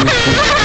Ha ha ha!